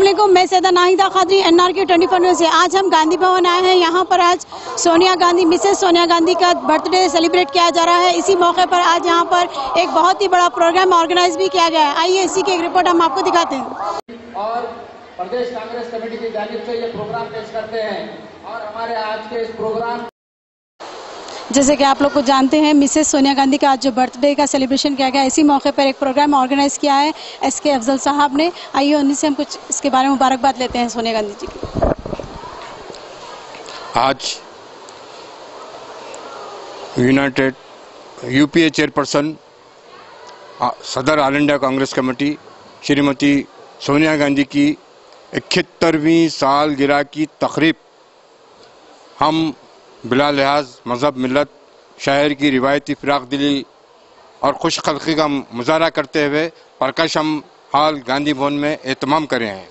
असलम मैं Saida Nahida Khadri N R K twenty four से। आज हम गांधी भवन आए हैं। यहाँ पर आज सोनिया गांधी, मिसेस सोनिया गांधी का बर्थडे सेलिब्रेट किया जा रहा है। इसी मौके पर आज यहाँ पर एक बहुत ही बड़ा प्रोग्राम ऑर्गेनाइज भी किया गया है। आइए, इसी की एक रिपोर्ट हम आपको दिखाते हैं। और प्रदेश कांग्रेस कमेटी की जानिब से ये प्रोग्राम पेश करते हैं। और हमारे आज के इस प्रोग्राम जैसे कि आप लोग को जानते हैं, मिसेस सोनिया गांधी का आज जो बर्थडे का सेलिब्रेशन किया गया, इसी मौके पर एक प्रोग्राम ऑर्गेनाइज किया है एस के अफजल साहब ने। आइए, उन्हीं से हम कुछ इसके बारे में मुबारकबाद लेते हैं सोनिया गांधी जी की। आज यूनाइटेड यूपीए चेयरपर्सन सदर All India Congress Committee Shrimati Sonia Gandhi की इकहत्तरवीं सालगिरह की तकरीब, हम बिला लिहाज मज़हब मिलत शायर की रिवायती फ़िराक दिली और खुश खलकी का मुजाहरा करते हुए प्रकाशम हाल गांधी भवन में एहतमाम करे हैं,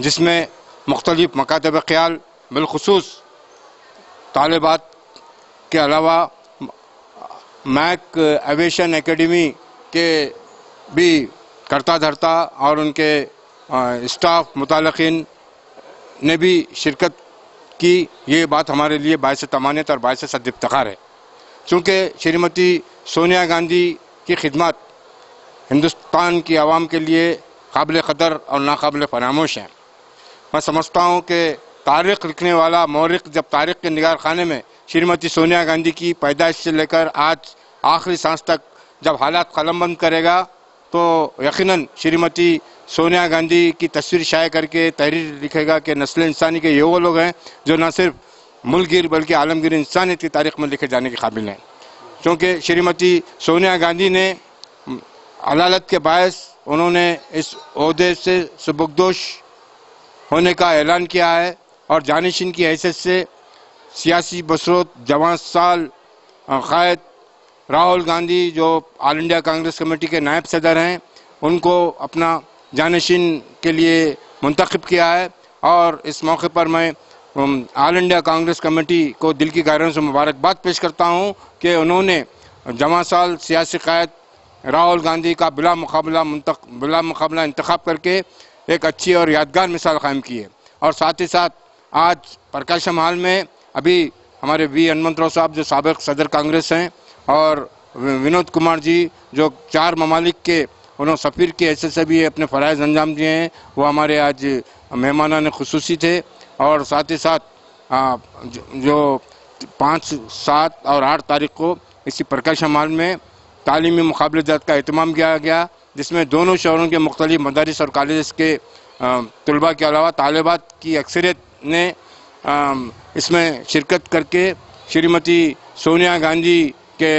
जिसमें मुख्तलिफ़ मकातब ख्याल बिलखसूस तालिबात के अलावा मैक एविएशन एकेडमी के भी करता धरता और उनके स्टाफ मुतलकिन ने भी शिरकत की ये बात हमारे लिए बायस तमानियत और बायस सद इफ्तार है। चूँकि श्रीमती सोनिया गांधी की खिदमत हिंदुस्तान की आवाम के लिए काबिल कदर और नाकबिल फरामोश हैं। मैं समझता हूँ कि तारीख लिखने वाला मौरख जब तारीख के निगार खाने में श्रीमती सोनिया गांधी की पैदाइश से लेकर आज आखिरी सांस तक जब हालात कलमबंद करेगा तो यकीनन श्रीमती सोनिया गांधी की तस्वीर शाये करके तहरीर लिखेगा कि नस्ल इंसानी के ये वो लोग हैं, जो न सिर्फ़ मुल्कगिर बल्कि आलमगिर इंसानियत की तारीख में लिखे जाने के काबिल हैं। क्योंकि श्रीमती सोनिया गांधी ने अदालत के बायस उन्होंने इस अहदे से सुबकदोश होने का ऐलान किया है और जानशीन की हैसियत से सियासी बसरत जवान साल कायद राहुल गांधी, जो ऑल इंडिया कांग्रेस कमेटी के नायब सदर हैं, उनको अपना जानशीन के लिए मुंतखब किया है और इस मौके पर मैं ऑल इंडिया कांग्रेस कमेटी को दिल की गहराइयों से मुबारकबाद पेश करता हूँ कि उन्होंने जमा साल सियासी कायद राहुल गांधी का बिला मुकाबला बिला मुकाबला इंतखब करके एक अच्छी और यादगार मिसाल कायम की है। और साथ ही साथ आज प्रकाशम हाल में अभी हमारे वी हनुमंतराव साहब जो सबक सदर कांग्रेस हैं और विनोद कुमार जी जो चार ममालिक के उन्होंने सफ़ीर के ऐसे से भी अपने फ़रज़ अंजाम दिए हैं। वो हमारे आज मेहमान खसूसी थे और साथ ही साथ जो, पाँच सात और आठ तारीख को इसी प्रकाश हमाल में तालीमी मुकाबले जात का अहतमाम किया गया जिसमें दोनों शहरों के मुख्तलिफ़ मदारस और कॉलेज के तलबा के अलावा तालिबात की अक्सरियत ने इसमें शिरकत करके श्रीमती सोनिया गांधी के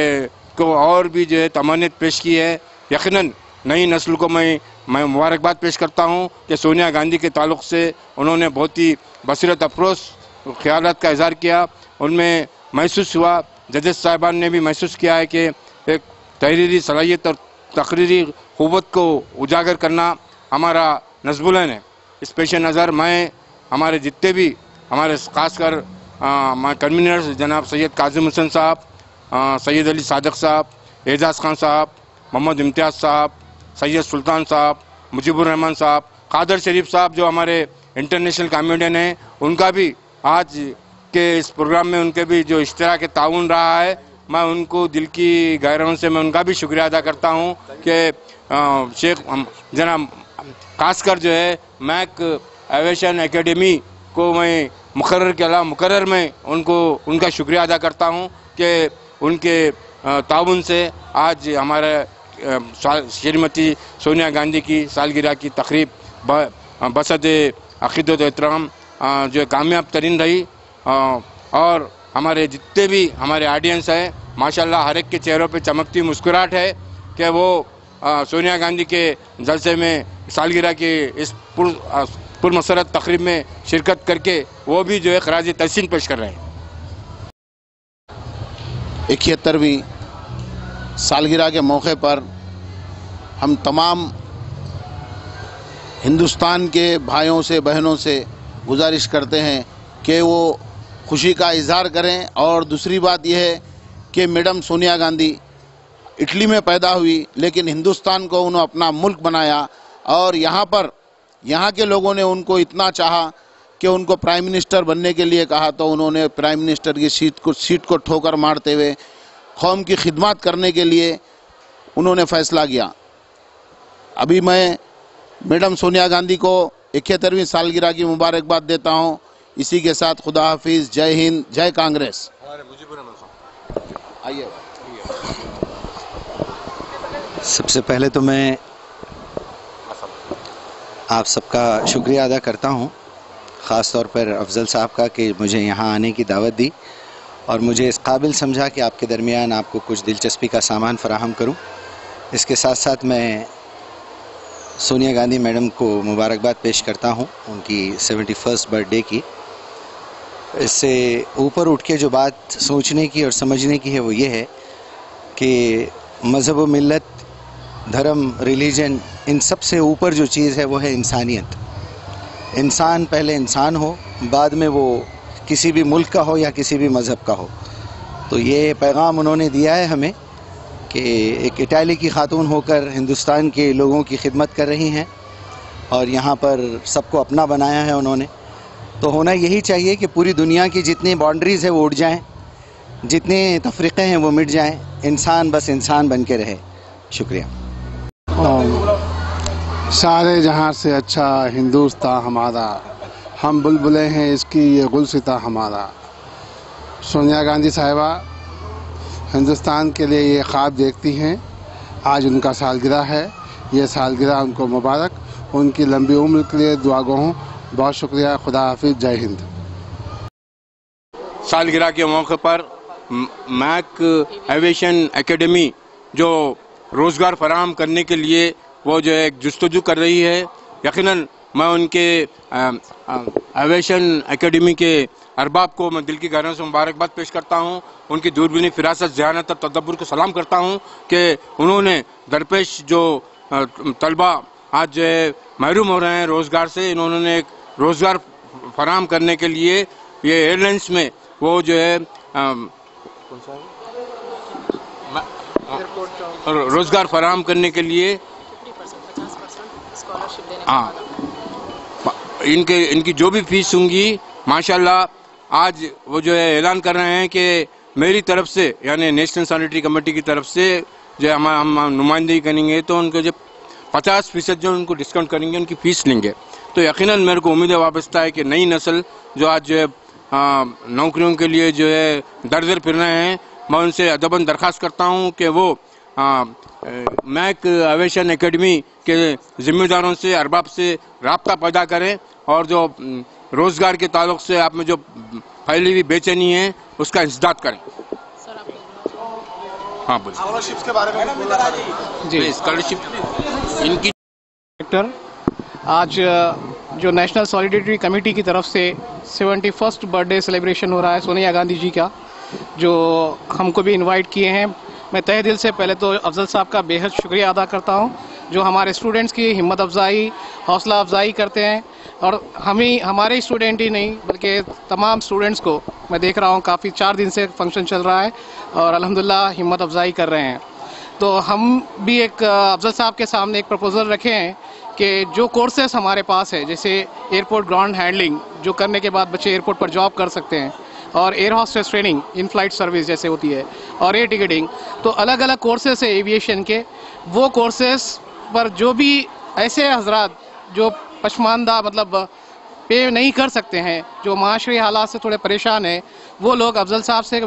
को और भी जो है तमानियत पेश की है। यकीनन नई नस्ल को मैं मैं मुबारकबाद पेश करता हूँ कि सोनिया गांधी के ताल्लुक से उन्होंने बहुत ही बसरत अफरोज ख्याल का इजहार किया। उनमें महसूस हुआ, जजेस साहिबान ने भी महसूस किया है कि एक तहरीरी सलाहियत और तकरीरी क़वत को उजागर करना हमारा नजबुलन है। इस पेश नज़र मैं, हमारे जितने भी, हमारे खासकर कन्वीनर जनाब सैयद काजिम हुसैन साहब सैयद अली सादक साहब, एजाज खान साहब, मोहम्मद इम्तियाज़ साहब सैयद सुल्तान साहब, मुजीबुर रहमान साहब, कादर शरीफ साहब जो हमारे इंटरनेशनल कॉमेडियन हैं, उनका भी आज के इस प्रोग्राम में उनके भी जो इश्तरा के ताउन रहा है, मैं उनको दिल की गहराइयों से मैं उनका भी शुक्रिया अदा करता हूँ कि शेख जनाब, खासकर जो है मैक एविएशन एकेडमी को मैं मुकर्र के अलावा मुकर में उनको, उनका शुक्रिया अदा करता हूँ कि उनके ताउन से आज हमारे श्रीमती सोनिया गांधी की सालगिरह की तकरीब बसद अकीदत एहतराम जो कामयाब तरीन रही। और हमारे जितने भी हमारे ऑडियंस हैं, माशाल्लाह हर एक के चेहरों पे चमकती मुस्कुराहट है कि वो सोनिया गांधी के जलसे में सालगिरह की इस पुरमसरत तकरीब में शिरकत करके वो भी जो है खराज तहसीन पेश कर रहे हैं। इकहत्तरवीं सालगिरह के मौके पर हम तमाम हिंदुस्तान के भाइयों से, बहनों से गुजारिश करते हैं कि वो खुशी का इजहार करें। और दूसरी बात यह है कि मैडम सोनिया गांधी इटली में पैदा हुई, लेकिन हिंदुस्तान को उन्होंने अपना मुल्क बनाया। और यहाँ पर, यहाँ के लोगों ने उनको इतना चाहा कि उनको प्राइम मिनिस्टर बनने के लिए कहा तो उन्होंने प्राइम मिनिस्टर की सीट को सीट को ठोकर मारते हुए कौम की खिदमत करने के लिए उन्होंने फैसला किया। अभी मैं मैडम सोनिया गांधी को इकहत्तरवीं सालगिरह की मुबारकबाद देता हूँ। इसी के साथ खुदा हाफिज, जय हिंद, जय कांग्रेस। आइए। सबसे पहले तो मैं आप सबका शुक्रिया अदा करता हूँ। ख़ास तौर पर अफजल साहब का कि मुझे यहाँ आने की दावत दी। और मुझे इस काबिल समझा कि आपके दरमियान आपको कुछ दिलचस्पी का सामान फराहम करूँ। इसके साथ साथ मैं सोनिया गांधी मैडम को मुबारकबाद पेश करता हूँ, उनकी सेवेंटी फ़र्स्ट बर्थडे की। इससे ऊपर उठ के जो बात सोचने की और समझने की है वो ये है कि मज़हब व मिलत धर्म, रिलीजन, इन सबसे ऊपर जो चीज़ है वो है इंसानियत। इंसान पहले इंसान हो, बाद में वो किसी भी मुल्क का हो या किसी भी मज़हब का हो। तो ये पैगाम उन्होंने दिया है हमें कि एक इटाली की खातून होकर हिंदुस्तान के लोगों की खिदमत कर रही हैं और यहाँ पर सबको अपना बनाया है उन्होंने। तो होना यही चाहिए कि पूरी दुनिया की जितनी बाउंड्रीज़ है वो उड़ जाएँ, जितने तफरीक़े हैं वो मिट जाएँ, इंसान बस इंसान बन के रहे। शुक्रिया। सारे जहाँ से अच्छा हिंदुस्तान हमारा हम बुलबुलें हैं, इसकी ये गुलसिता हमारा। सोनिया गांधी साहिबा हिंदुस्तान के लिए ये ख्वाब देखती हैं। आज उनका सालगिरह है। ये सालगिरह उनको मुबारक। उनकी लंबी उम्र के लिए दुआ गो। हूँ बहुत शुक्रिया। खुदा हाफिज। जय हिंद। सालगिरह के मौके पर मैक एविएशन एकेडमी जो रोज़गार फराहम करने के लिए वो जो है जस्तजू कर रही है। यकीनन मैं उनके एविएशन एकेडमी के अरबाब को मैं दिल की गहराइयों से मुबारकबाद पेश करता हूँ। उनकी दूरबीनी फिरासत जहानत और तदब्बर को सलाम करता हूँ कि उन्होंने दरपेश जो तलबा आज जो है महरूम हो रहे हैं रोज़गार से इन्होंने एक रोज़गार फराम करने के लिए ये एयरलाइंस में वो जो है रोज़गार फराम करने के लिए हाँ। इनके, इनकी जो भी फ़ीस होंगी, माशाल्लाह, आज वो जो है ऐलान कर रहे हैं कि मेरी तरफ़ से, यानी नेशनल सैनिटरी कमेटी की तरफ़ से जो हम हम नुमाइंदगी करेंगे तो उनको जो पचास फ़ीसद जो उनको डिस्काउंट करेंगे, उनकी फ़ीस लेंगे। तो यकीनन मेरे को उम्मीद है वाबस्ता है कि नई नस्ल जो आज जो है नौकरियों के लिए जो है दर दर फिर रहे हैं। मैं उनसे अदबन दरख्वास्त करता हूँ कि वो मैक एविएशन एकेडमी के जिम्मेदारों से अरबाब से रबता पैदा करें और जो रोज़गार के ताल्लुक से आप में जो फैली हुई बेचैनी है उसका इंसदाद करें। हाँ बोलिए। जी। स्कॉलरशिप इनकी डायरेक्टर आज जो नेशनल सॉलिडेरिटी कमेटी की तरफ़ से सेवेंटी फ़र्स्ट बर्थडे सेलिब्रेशन हो रहा है सोनिया गांधी जी का जो हमको भी इनवाइट किए हैं। मैं तहे दिल से पहले तो अफजल साहब का बेहद शुक्रिया अदा करता हूँ, जो हमारे स्टूडेंट्स की हिम्मत अफजाई, हौसला अफजाई करते हैं। और हम ही, हमारे स्टूडेंट ही नहीं, बल्कि तमाम स्टूडेंट्स को मैं देख रहा हूँ, काफ़ी चार दिन से फ़ंक्शन चल रहा है और अलहमदिल्ला हिम्मत अफजाई कर रहे हैं। तो हम भी एक अफजल साहब के सामने एक प्रपोज़ल रखे हैं कि जो कोर्सेस हमारे पास है, जैसे एयरपोर्ट ग्राउंड हैंडलिंग जो करने के बाद बच्चे एयरपोर्ट पर जॉब कर सकते हैं और air hostess training in flight service जैसे होती है, और एयर टिकटिंग तो अलग अलग कोर्सेस है एविएशन के। वो कोर्सेस पर जो भी ऐसे हजरात, जो पशमानदा मतलब पे नहीं कर सकते हैं, जो माशरे हालात से थोड़े परेशान हैं, वो लोग अफजल साहब से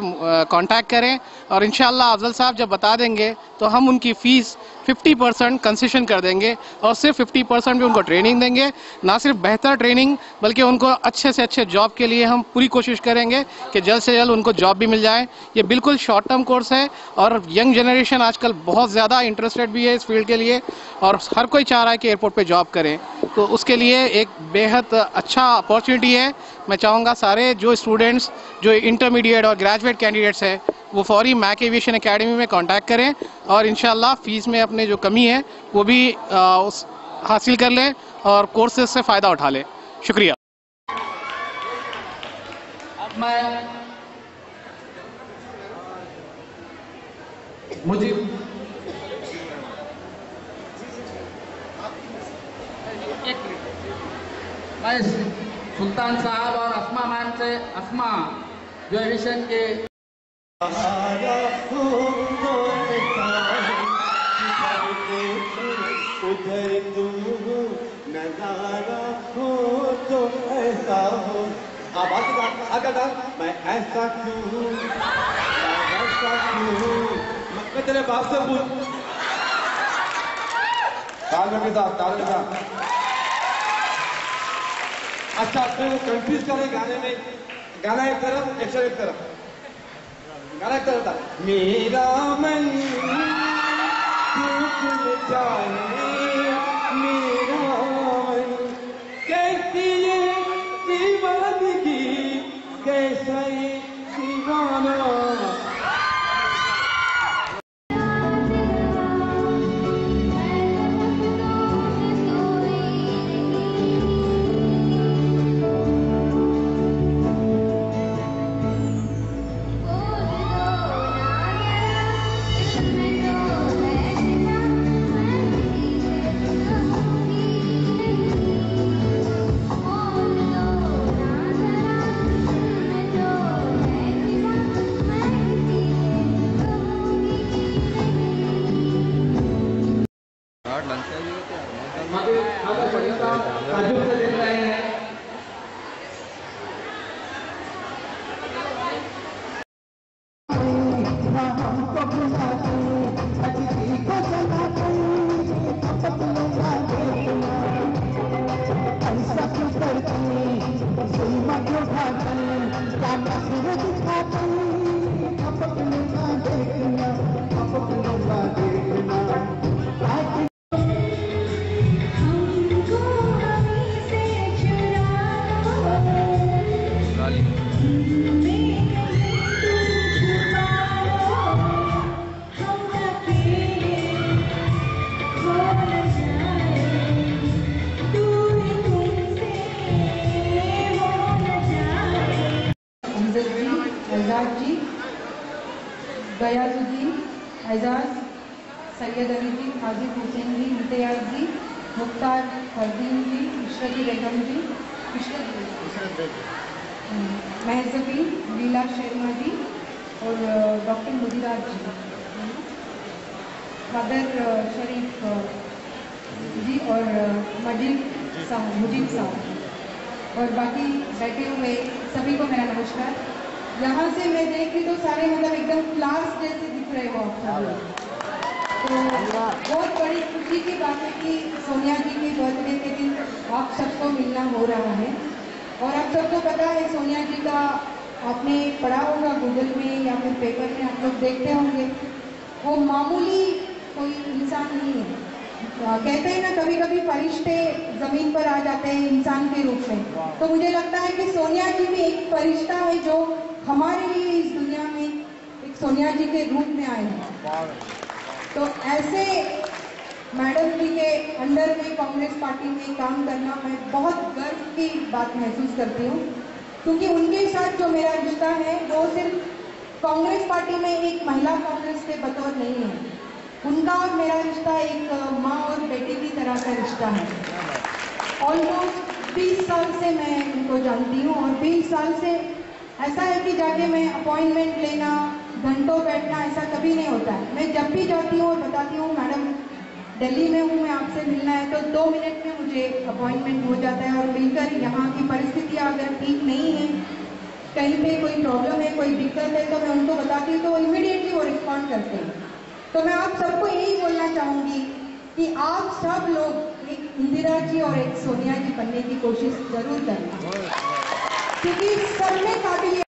कांटेक्ट करें और इन अफजल साहब जब बता देंगे तो हम उनकी फ़ीस 50 परसेंट कंसेशन कर देंगे और सिर्फ़ 50 परसेंट भी उनको ट्रेनिंग देंगे। ना सिर्फ़ बेहतर ट्रेनिंग बल्कि उनको अच्छे से अच्छे जॉब के लिए हम पूरी कोशिश करेंगे कि जल्द से जल्द उनको जॉब भी मिल जाए। ये बिल्कुल शॉर्ट टर्म कोर्स है और यंग जनरेशन आजकल बहुत ज़्यादा इंटरेस्टेड भी है इस फ़ील्ड के लिए और हर कोई चाह रहा है कि एयरपोर्ट पर जॉब करें। तो उसके लिए एक बेहद अच्छा अपॉर्चुनिटी है। मैं चाहूँगा सारे जो स्टूडेंट्स जो इंटरमीडिएट और ग्रेजुएट कैंडिडेट्स हैं वो फौरी मैक एविएशन एकेडमी में कांटेक्ट करें और इन फ़ीस में अपने जो कमी है वो भी आ, उस हासिल कर लें और कोर्सेज से फ़ायदा उठा लें। शुक्रिया। अब मैं मुझे मैं सुल्तान साहब और अस्मा मैम से अस्मा जो एविशन के उधर तुम नज़ारा हो तो ऐसा हो अब आगे आगे मैं ऐसा क्यों मैं ऐसा क्यों मैं तेरे बाप से पूछ ताल में साहब ताल में साहब अच्छा को कंफ्यूज करें गाने में। गाना एक तरफ़ एक्शन एक तरफ़। गाना एक तरफ़ था मुख्तार फरदीन जी इशरती बेगम जी इशरत महजबी लीला शर्मा जी और डॉक्टर मुदिराज जी। खदर शरीफ जी और मजीद साहब मुजीब साहब। और बाकी बैठे हुए सभी को मेरा नमस्कार। यहाँ से मैं देख रही तो सारे मतलब एकदम क्लास जैसे दिख रहे हो आप सब। लोग बहुत बड़ी खुशी की बात है कि सोनिया जी के बर्थडे के दिन आप सबको मिलना हो रहा है। और आप सबको पता है, सोनिया जी का आपने पढ़ा होगा गूगल में या फिर पेपर में, आप लोग देखते होंगे। वो मामूली कोई इंसान नहीं है। कहते हैं ना कभी कभी फरिश्ते ज़मीन पर आ जाते हैं इंसान के रूप में। तो मुझे लगता है कि सोनिया जी भी एक फरिश्ता है जो हमारे लिए इस दुनिया में एक सोनिया जी के रूप में आए हैं। तो ऐसे मैडम जी के अंडर में कांग्रेस पार्टी में काम करना मैं बहुत गर्व की बात महसूस करती हूँ, क्योंकि उनके साथ जो मेरा रिश्ता है, वो सिर्फ़ कांग्रेस पार्टी में एक महिला कांग्रेस के बतौर नहीं है। उनका और मेरा रिश्ता एक माँ और बेटे की तरह का रिश्ता है। ऑलमोस्ट 20 साल से मैं उनको जानती हूँ और 20 साल से ऐसा है कि जाके मैं अपॉइंटमेंट लेना घंटों बैठना ऐसा कभी नहीं होता है। मैं जब भी जाती हूँ और बताती हूँ, मैडम, दिल्ली में हूँ, मैं आपसे मिलना है। तो दो मिनट में मुझे अपॉइंटमेंट हो जाता है और मिलकर यहाँ की परिस्थितियाँ अगर ठीक नहीं है, कहीं पे कोई प्रॉब्लम है, कोई दिक्कत है तो मैं उनको बताती हूँ तो वो इमीडिएटली वो रिस्पॉन्ड करते हैं। तो मैं आप सबको यही बोलना चाहूँगी कि आप सब लोग एक इंदिरा जी और एक सोनिया जी बनने की कोशिश ज़रूर करें। क्योंकि सब में काबिलियत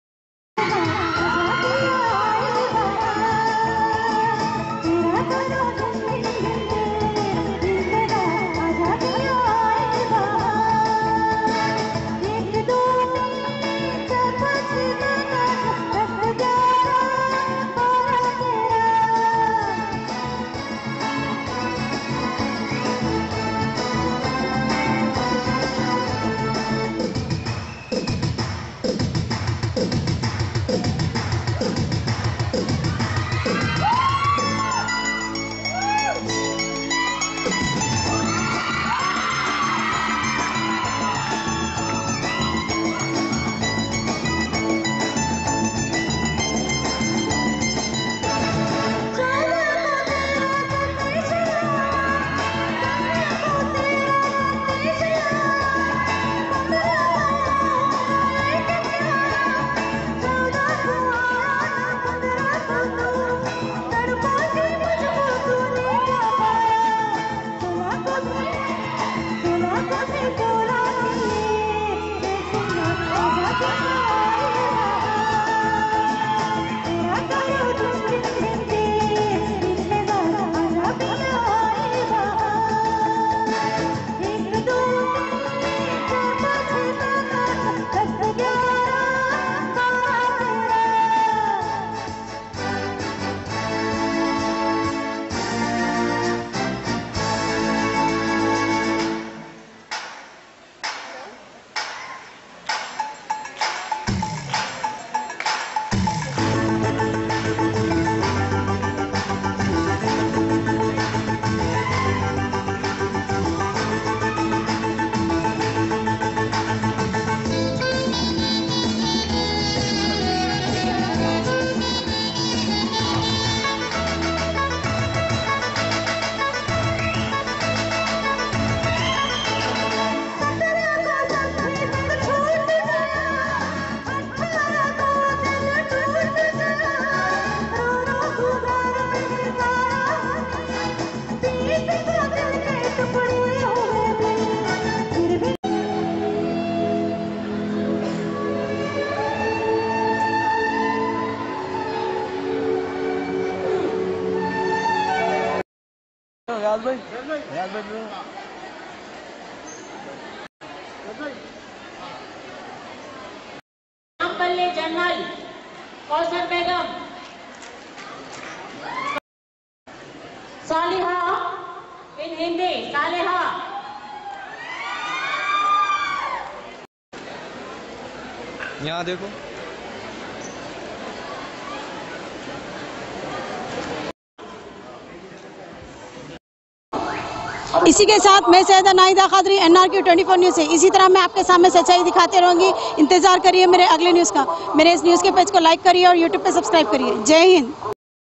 कौसर बेगम सालिहा इन हिंदी सालिहा। यहाँ देखो। इसी के साथ मैं Saida Nahida Khadri N R Q twenty news से। इसी तरह मैं आपके सामने सच्चाई दिखाते रहूँगी। इंतज़ार करिए मेरे अगले न्यूज़ का। मेरे इस न्यूज़ के पेज को लाइक करिए और यूट्यूब पर सब्सक्राइब करिए। जय हिंद।